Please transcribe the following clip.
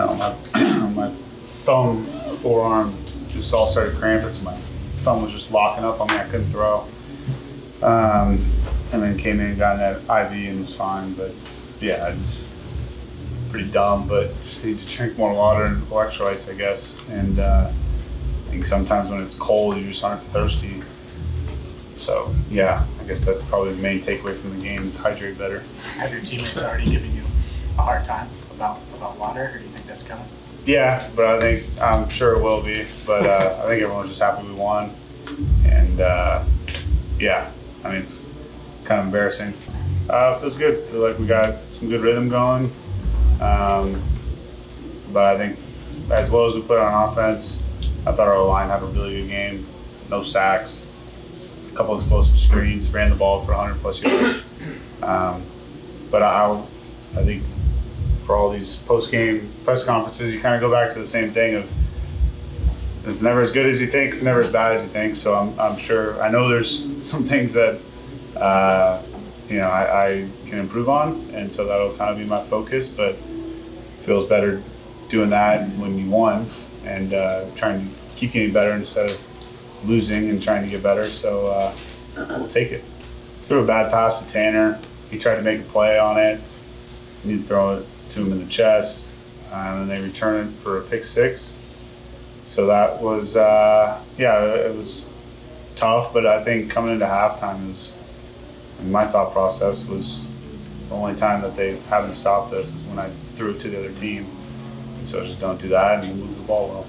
No, my my thumb, forearm, just all started cramping. So my thumb was just locking up on me. I couldn't throw. Um, and then came in and got an IV and was fine. But yeah, it's pretty dumb. But just need to drink more water and electrolytes, I guess. And uh, I think sometimes when it's cold, you just aren't thirsty. So yeah, I guess that's probably the main takeaway from the game is hydrate better. Have your teammates already giving you a hard time about about water, or do you think that's coming? Yeah, but I think I'm sure it will be. But uh, I think everyone's just happy we won, and uh, yeah, I mean it's kind of embarrassing. Uh, feels good. Feel like we got some good rhythm going. Um, but I think as well as we put on offense, I thought our line had a really good game. No sacks, a couple explosive screens, ran the ball for 100 plus yards. Um, but I, I think for all these post game press conferences, you kind of go back to the same thing of it's never as good as you think, it's never as bad as you think. So I'm, I'm sure, I know there's some things that, uh, you know, I, I can improve on. And so that'll kind of be my focus, but feels better doing that when you won and uh, trying to keep getting better instead of losing and trying to get better. So uh, we'll take it. Threw a bad pass to Tanner. He tried to make a play on it. Need to throw it to him in the chest, um, and they return it for a pick six. So that was, uh, yeah, it was tough, but I think coming into halftime was, my thought process was the only time that they haven't stopped us is when I threw it to the other team. And so just don't do that and move the ball well.